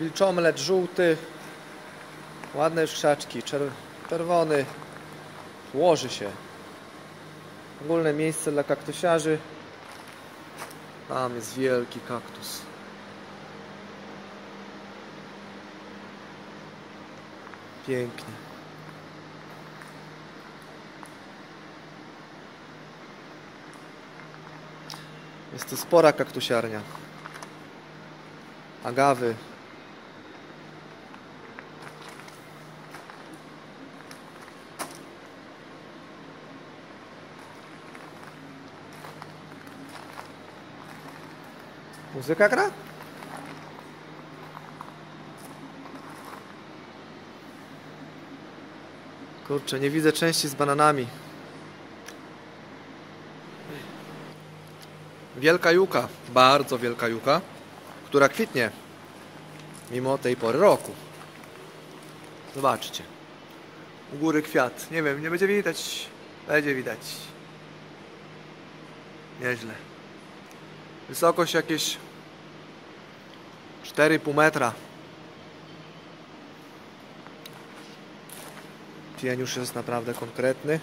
Wilczomlet żółty. Ładne już czerwony. Łoży się. Ogólne miejsce dla kaktusiarzy. Tam jest wielki kaktus. Pięknie. Jest to spora kaktusiarnia. Agawy. Muzyka gra? Kurczę, nie widzę części z bananami. Wielka juka, bardzo wielka juka, która kwitnie mimo tej pory roku. Zobaczcie. U góry kwiat. Nie wiem, nie będzie widać. Będzie widać. Nieźle. Wysokość jakieś 4,5 metra. Pień jest naprawdę konkretny.